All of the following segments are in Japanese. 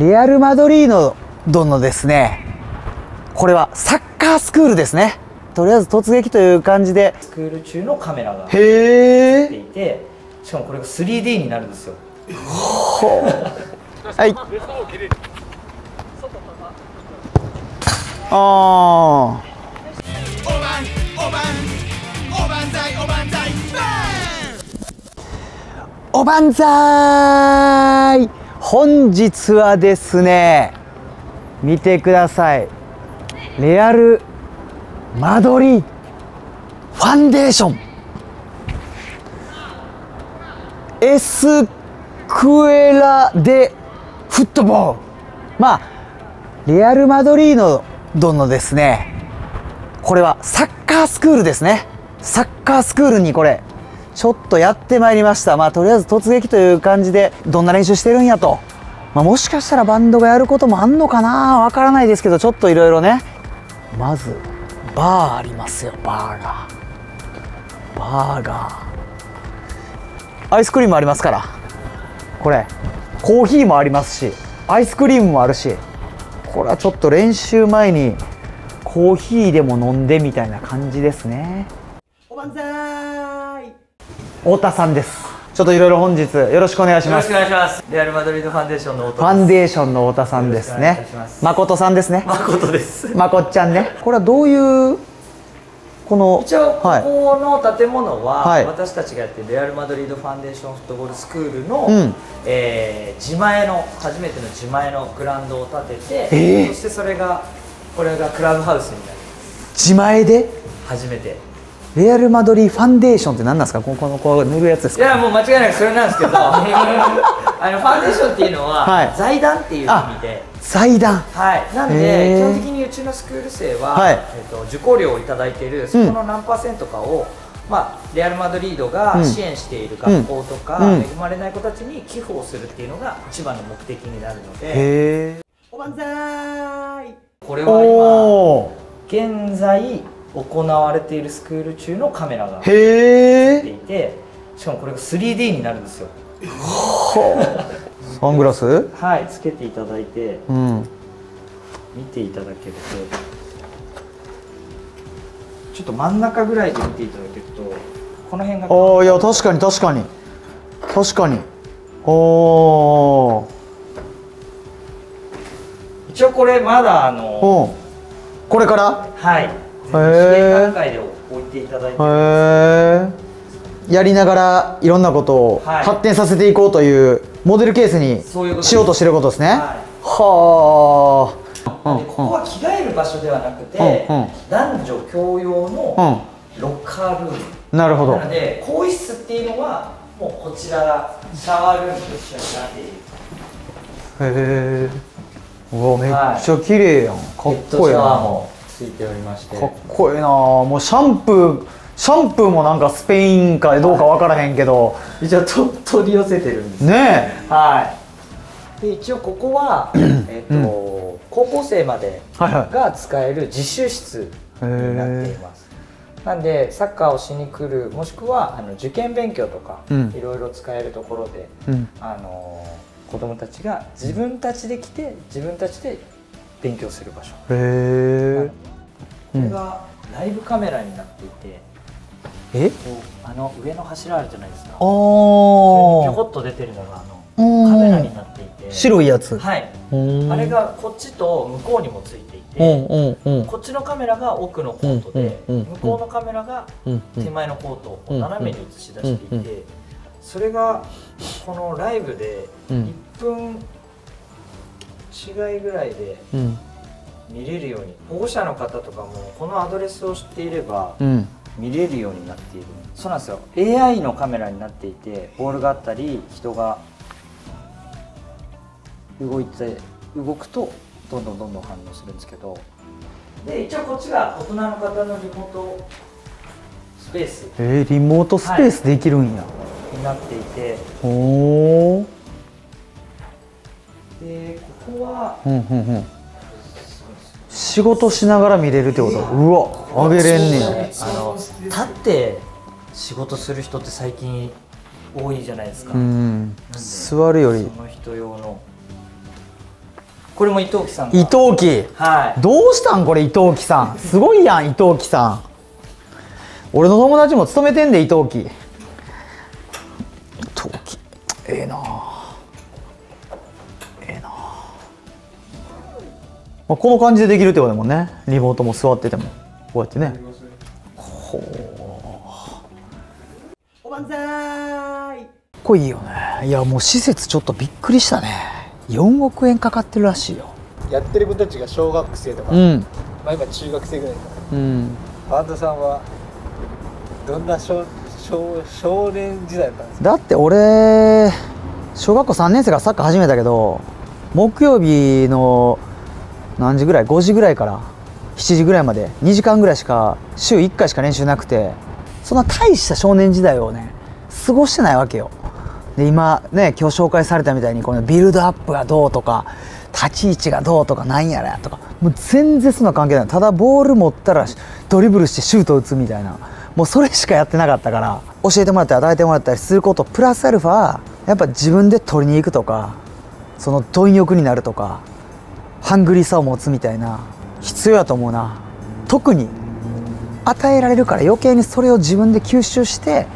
レアル・マドリードのですねこれはサッカースクールですね。とりあえず突撃という感じで。スクール中のカメラがへついえていてしかもこれが 3D になるんですよ。はい。あー。おばんざーい本日はですね見てください。レアル・マドリーファンデーション。エスクエラ・でフットボール。まあレアル・マドリードのですねこれはサッカースクールですね。サッカースクールにこれちょっとやってまいりました。まあとりあえず突撃という感じでどんな練習してるんやと、まあ、もしかしたらバンドがやることもあんのかな？わからないですけどちょっといろいろね。まずバーありますよ。バーが。バーが。アイスクリームありますから。これコーヒーもありますしアイスクリームもあるし。これはちょっと練習前にコーヒーでも飲んでみたいな感じですね。おばんざーい。太田さんです。ちょっといろいろ本日よろしくお願いしよろしますくお願いします。レアル・マドリードファンデーションの音ファンデーションの太田さんですね。誠さんですね。誠です。まこっちゃんね。これはどういうこの一応こはい。この建物は、はい。私たちがやってるレアル・マドリードファンデーションフットボールスクールの、うん。えー自前の初めての自前のグラウンドを建てて、えー。そしてそれがこれがクラブハウスになり自前で？初めてレアル・マドリーファンデーションって何なんですか？ここのこう塗るやつですか？いやもう間違いなくそれなんですけど。あのファンデーションっていうのは、はい。財団っていう意味で。祭壇はい、なんへでー。基本的にうちのスクール生は、はい。えっと受講料をいただいているそこの何パーセントかを、まあ、レアル・マドリードがうん。支援している学校とか、うん。恵まれない子たちに寄付をするっていうのが一番の目的になるので。おばんざーい。これおはお今現在行われているスクール中のカメラがー。ついへえていてしかもこれが 3D になるんですよ。サングラス？はいつけていただいてうん。見ていただけるとちょっと真ん中ぐらいで見ていただけるとこの辺がああいや確かに確かに。確かに。おお一応これまだあのうん。これから？はい。ー試験段階で置いていただいてへえやりながらいろんなことをはい発展させていこうというモデルケースにしようとしてることですね。はい。はあ。でここは着替える場所ではなくて、うんうん。男女共用のロッカールーム、うんなるほど。なので更衣室っていうのはもうこちらがシャワールームと一緒になっている。へえうわめっちゃ綺麗やん。かっヘッドこいいなシャワーもついておりまして。かっこいいなもうシャンプーシャンプーもなんかスペインかどうかわからへんけど。一応と取り寄せてるんです。ねはい。で一応ここはえっと、高校生までえはいはい。が使える実習室になっています。なんでサッカーをしに来るもしくはあの受験勉強とか、うん。いろいろ使えるところで、うん。あの子供たちが自分たちで来て自分たちで勉強する場所、へえこれがライブカメラになっていてえ？あの上の柱あるじゃないですか。あそれにちょこーっと出てるのがあうん。のカメラになっていて。白いやつ。はい。うん。あれがこっちと向こうにもついていうんてうんうん。こっちのカメラが奥のコートでうん向こうのカメラが手前のコートをうん斜めに映し出してうんいてそれがこのライブでうん。1分違いぐらいでうん見れるように保護者の方とかもこのアドレスを知っていればうん。見れるようになっている。そうなんですよ。AI のカメラになっていてボールがあったり人が動いて動くとどんどんどんどん反応するんですけど。で一応こっちが大人の方のリモートスペース。えー、リモートスペースできるんや、になっていて。おおでここはうんうんうん仕事しながら見れるってこと？うわあげれんねや。あの立って仕事する人って最近多いじゃないですか、うん座るより。その人用の。これも伊藤木さんが。伊藤木？はい。どうしたんこれ伊藤木さん？すごいやん伊藤木さん。俺の友達も勤めてんで伊藤木。伊藤木ええなあまあ、この感じでできるってことだもんね。リモートも座ってても。こうやってね。ほう。おばんざい。これいいよね。いやもう施設ちょっとびっくりしたね。4億円かかってるらしいよ。やってる子たちが小学生とか、うん。まあ、今中学生ぐらいかうん。バンドさんはどんな少少少年時代だったんですか？だって俺小学校3年生からサッカー始めたけど木曜日の何時ぐらい？5時ぐらいから。7時ぐらいまで。2時間ぐらいしか週1回しか練習なくて。そんな大した少年時代をね過ごしてないわけよ。で今ね今日紹介されたみたいにこのビルドアップがどうとか立ち位置がどうとかなんやらとかもう全然そんな関係ない。ただボール持ったらドリブルしてシュート打つみたいな。もうそれしかやってなかったから教えてもらったり与えてもらったりすることプラスアルファやっぱ自分で取りに行くとかその貪欲になるとかハングリーさを持つみたいな必要やと思うな。特に与えられるから余計にそれを自分で吸収して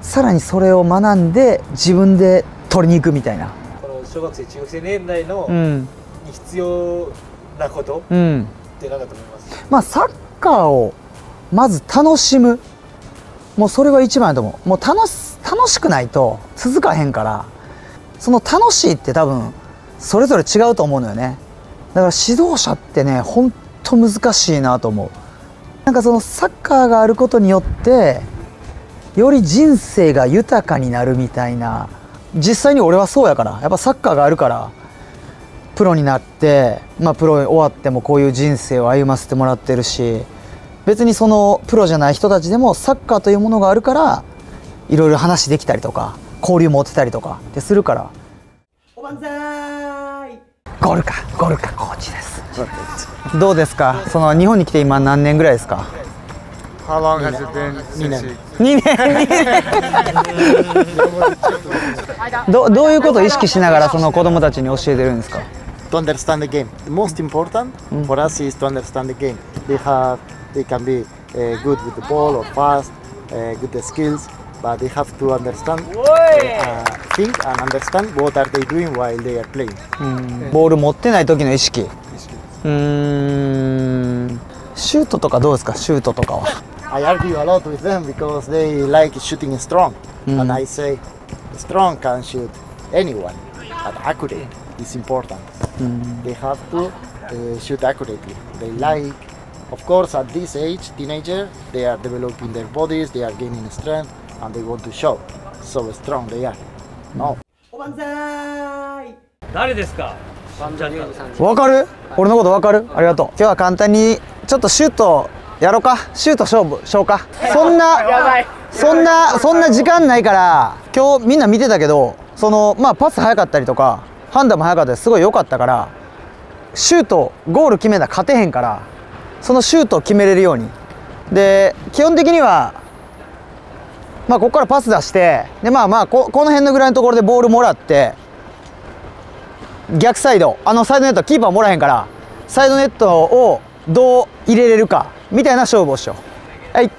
さらにそれを学んで自分で取りに行くみたいな。この小学生中学生年代の、うん。に必要なことうん。って何だと思います？まあサッカーをまず楽しむ。もうそれが一番やと思う。もう楽し楽しくないと続かへんから。その楽しいって多分それぞれ違うと思うのよね。だから指導者ってねほんと難しいなと思う。なんかそのサッカーがあることによってより人生が豊かになるみたいな。実際に俺はそうやから。やっぱサッカーがあるからプロになって、まあ、プロ終わってもこういう人生を歩ませてもらってるし別にそのプロじゃない人たちでもサッカーというものがあるからいろいろ話できたりとか交流持ってたりとかってするから。おばんざいゴルカゴルカコーチですどうですかその日本に来て今何年ぐらいですか How long has it been since you 2年2年どどういうことを意識しながらその子供たちに教えてるんですか to understand the game? The most important for us is to understand the game. They have, they can be uh, good with the ball or fast, uh, good the skills, but they have to understand, uh, think and understand what are they doing while they are playing. ボール持ってない時の意識うーんシュートとかどうですかシュートとかは I argue a lot with them because they like shooting strong, and I say strong can shoot anyone, but accurate is important. They have to uh, shoot accurately. They like, of course, at this age, teenager, they are developing their bodies, they are gaining strength, and they want to show. So strong they are. No. 誰ですか？わかる？俺のことわかる？ありがとう。今日は簡単にちょっとシュートやろうか？シュート勝負しようか？そんなそんなそんな時間ないから今日みんな見てたけどそのまあパス早かったりとか判断も早かったりすごい良かったからシュートゴール決めたら勝てへんからそのシュートを決めれるように。で基本的にはまあここからパス出してでまあまあここの辺のぐらいのところでボールもらって逆サイドあのサイドネットキーパーもらえへんからサイドネットをどう入れれるかみたいな勝負をしよう。はい。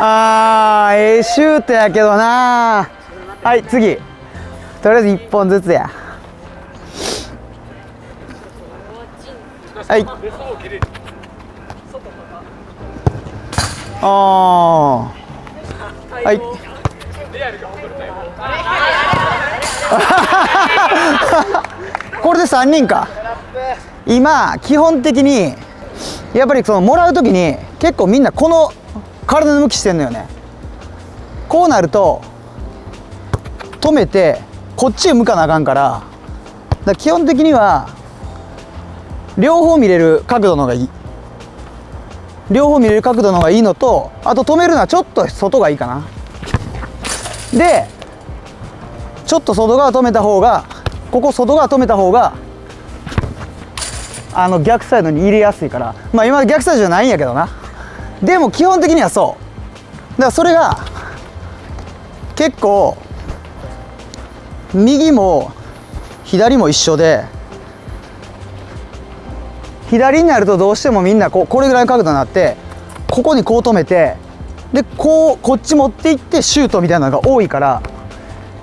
あーええシュートやけどな。はい次。とりあえず1本ずつや。はい。あー。はい。これで3人か。今基本的にやっぱりそのもらう時に結構みんなこの体の向きしてんのよね。こうなると止めてこっちへ向かなあかんから。だから基本的には両方見れる角度の方がいい両方見れる角度の方がいいのとあと止めるのはちょっと外がいいかな。でちょっと外側止めた方がここ外側止めた方があの逆サイドに入れやすいから。まあ今逆サイドじゃないんやけどな。でも基本的にはそう。だからそれが結構右も左も一緒で左になるとどうしてもみんなこうこれぐらいの角度になってここにこう止めてでこうこっち持っていってシュートみたいなのが多いから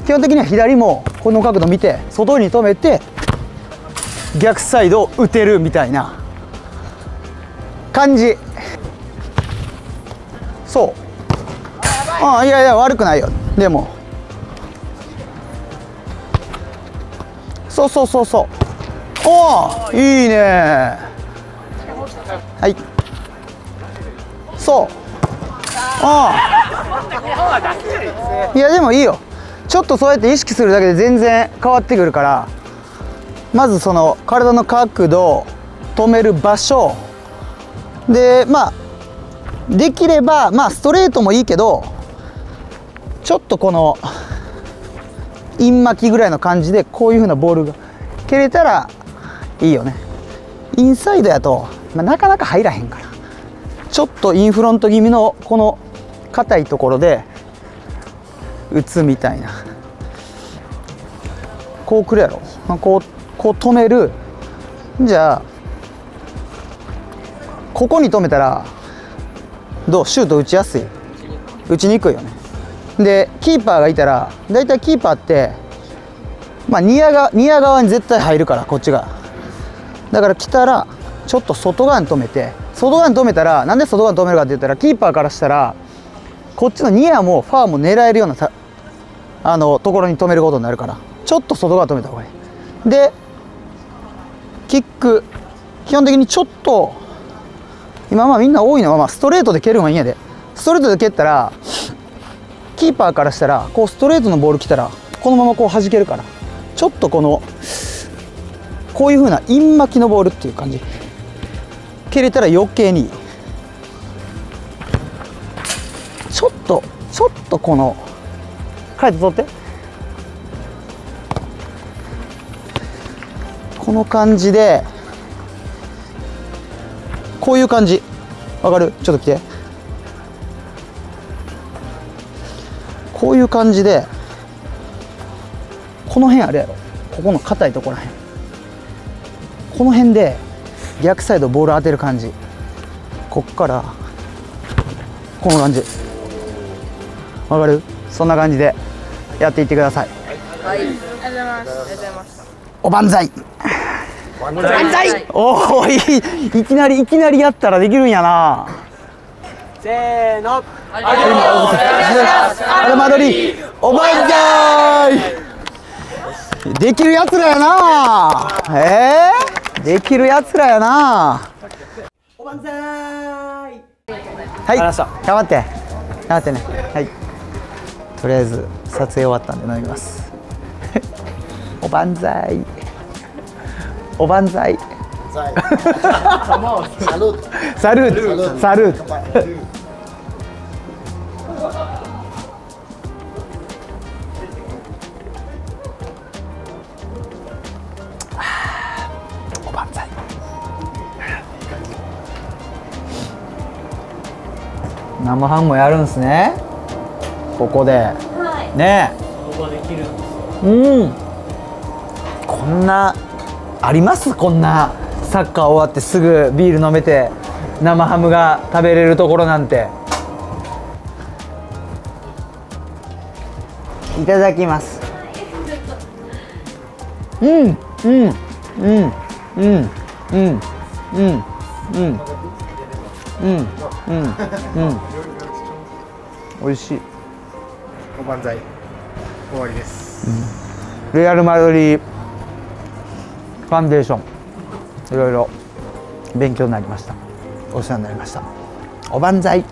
基本的には左もこの角度見て外に止めて逆サイドを打てるみたいな感じ。そう。ああいやいや悪くないよ。でも。そうそうそうそう。おおいいね。はい。そう。ああ。いやでもいいよ。ちょっとそうやって意識するだけで全然変わってくるからまずその体の角度止める場所。でまあできればまあストレートもいいけどちょっとこのイン巻きぐらいの感じでこういう風なボールが蹴れたらいいよね。インサイドやと、まあ、なかなか入らへんから。ちょっとインフロント気味のこの硬いところで打つみたいな。こうくるやろ、まあ、こうこう止める。じゃあここに止めたらどう？シュート打ちやすい。打ちにくいよね。でキーパーがいたらだいたいキーパーってまあニアがニア側に絶対入るからこっちが。だから来たらちょっと外側に止めて外側に止めたらなんで外側に止めるかって言ったらキーパーからしたらこっちのニアもファーも狙えるようなあのところに止めることになるからちょっと外側止めた方がいい。でキック基本的にちょっと今まあみんな多いのはまあストレートで蹴るのがいいんやで。ストレートで蹴ったらキーパーからしたらこうストレートのボール来たらこのままこう弾けるからちょっとこのこういう風なイン巻きのボールっていう感じ。蹴れたら余計に。ちょっとちょっとこのカイト取って。この感じでこういう感じ。わかる？ちょっと来て。こういう感じでこの辺あれやろ。ここの硬いところらへん。この辺で逆サイドボール当てる感じ。こっからこの感じ。わかる？そんな感じでやっていってください。はい、ありがとうございます。ありがとうござい。おばんざい万歳。おおいい。いきなりいきなりやったらできるんやな。せーの。アルマドリーおばんざいできるやつらやなえー、できるやつらやな。おばんざいはい頑張って。頑張ってね。はい。とりあえず撮影終わったんで飲みます。おばんざい。おばんざい。Salud. サルート。サルート生ハムもやるんすね。ここで、ね。えうん。こんなあります？こんな。サッカー終わってすぐビール飲めて生ハムが食べれるところなんて。いただきます。うん。うん。うん。うん。うん。うん。うん。うん。うん。うん。うん美味しい。おばんざい。終わりです。レアル・マドリーファンデーション。いろいろ勉強になりました。お世話になりました。おばんざい